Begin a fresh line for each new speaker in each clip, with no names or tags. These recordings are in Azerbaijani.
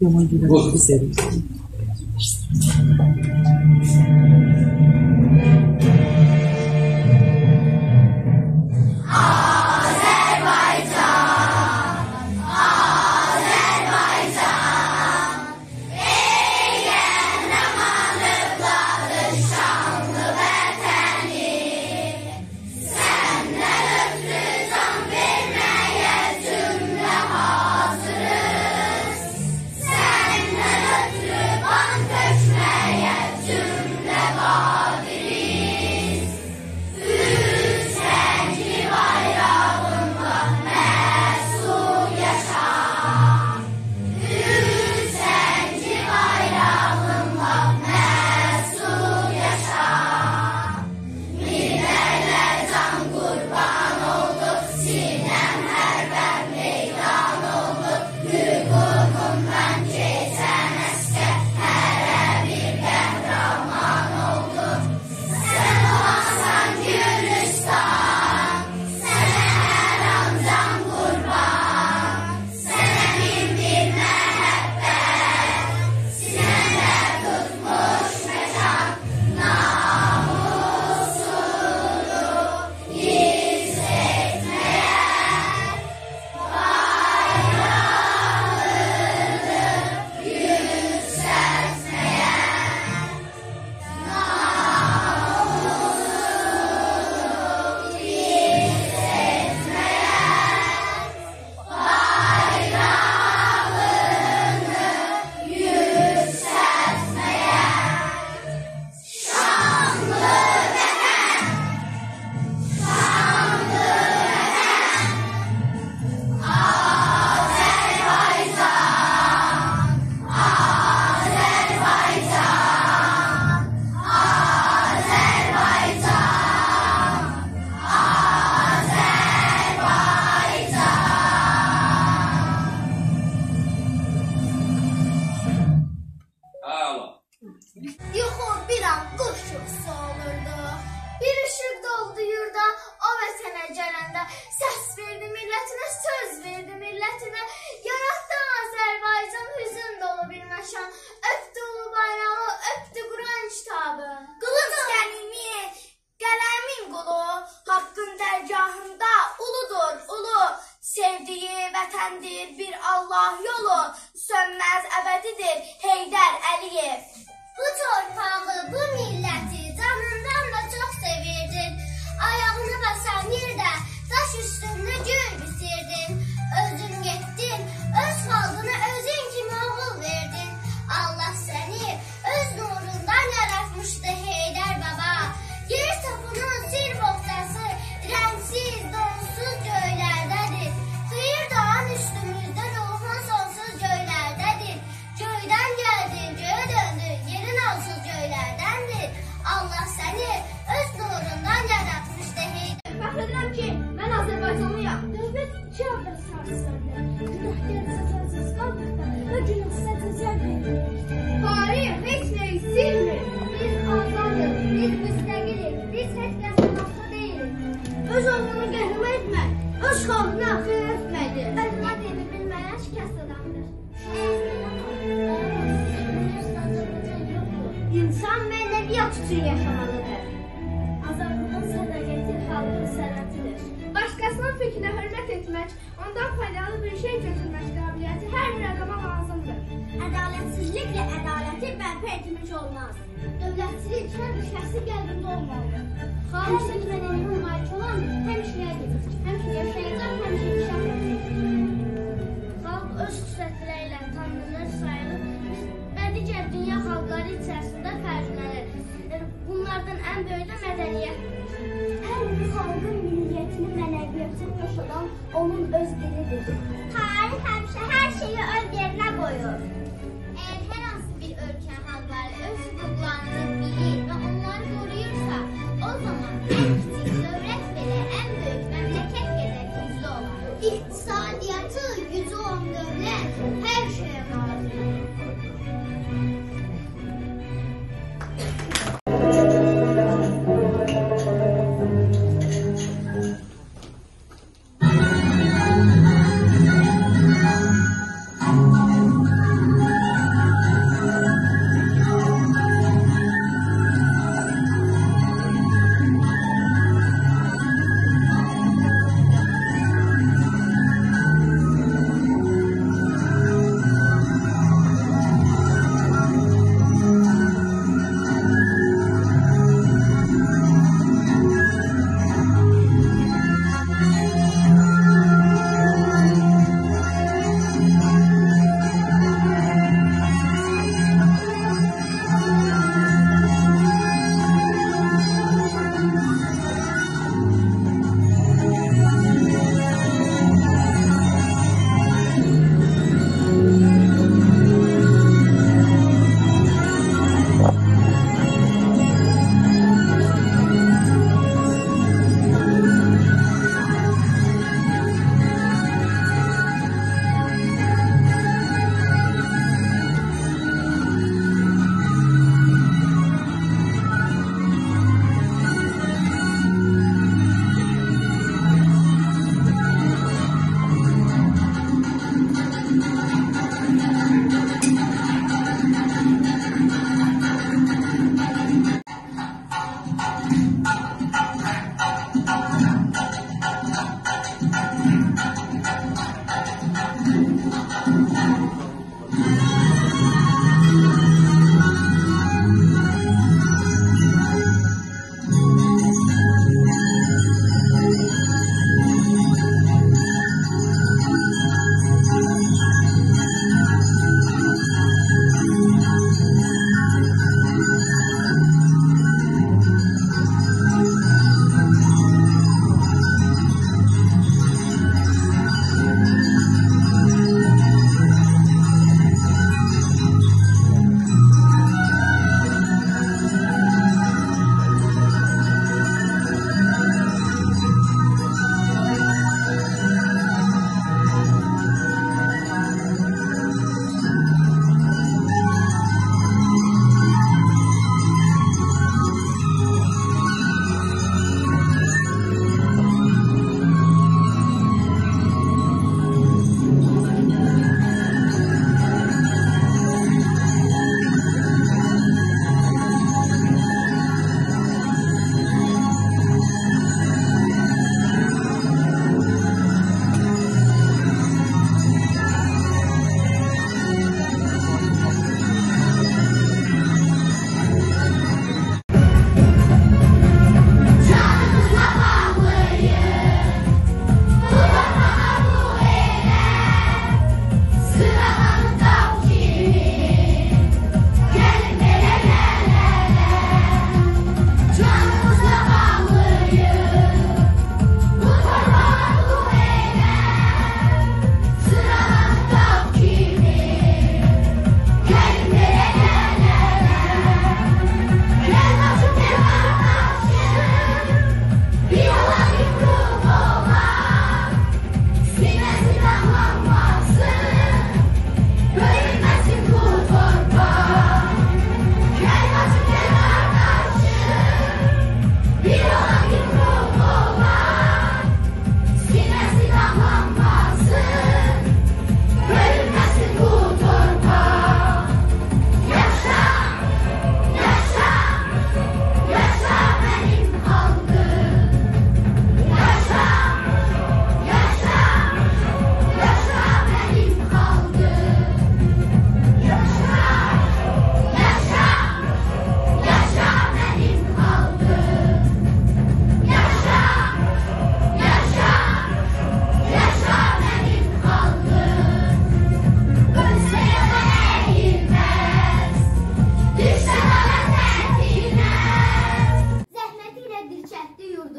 Eu amor de Deus,
sarsıldı. Günahkar cəzasız qaldıqda və günahsız cəzədir. Tarix heç nəyi silmir. Biz azadıq, biz müstəqiliq, biz heç kəsin aslı deyilik. Öz oğlunu qəhrəman etmək, öz xalqına xeyir etməkdir. Qəlbə dini bilməyən şikəst adamdır. İnsan mənəviyyat üçün yaşamalıdır.
Azadlığın sədaqəti xalqın sənətidir.
Başqasının fikrinə hörmət etmək, ondan faydalı bir şey götürmək qabiliyyəti hər bir adama lazımdır. Ədalətsizliklə ədaləti bərpa etmiş olmaz. Dövlətçilik hər bir şəxsin qəlbində olmalıdır. Xaricdəki
mədəniyyətə malik olan həmişədir.
Həmişə yaşayacaq, həmişə
inkişaf
edəcək.
Xalq öz xüsusiyyətləri ilə tanınır, sayılır və digər dünya xalqları içərisində fərqlənir. Bunlardan ən böyüyü də mədəniyyətdir.
onun özgürlüğüdür.
Tarih hemşe her şeyi ön yerine koyuyor. Her hansı bir ülke halkları öz hukuklarını bilir ve onları koruyursa o zaman en devlet bile en büyük memleket kadar güçlü olur. İktisadiyatı gücü olan devlet her şeye lazım.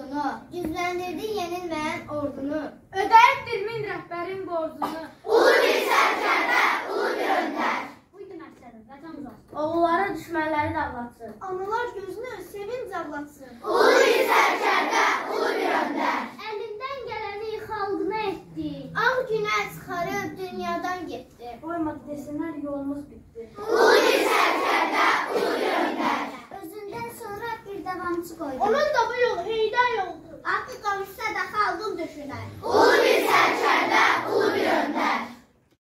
yurdunu,
gücləndirdin
yenilməyən ordunu. Ödəyib dilmin rəhbərin borcunu. Ulu bir sərkərdə,
ulu bir öndər. Buydu məqsədim,
vətən uzatsın.
Oğullara düşmənləri davlatsın.
Analar gözünü sevinc avlatsın. Ulu
bir sərkərdə, ulu bir öndər. Əlindən gələni xalqına etdi.
Ağ günə çıxarıb dünyadan getdi. Qoymadı desinlər yolumuz bitdi.
Ulu bir sərkərdə, ulu bir öndər davamçı qoydu. Onun
da bu yol heydən yoldur. Haqqı qavuşsa da xalqın düşünər. Ulu
bir sərkərdə, ulu bir öndər.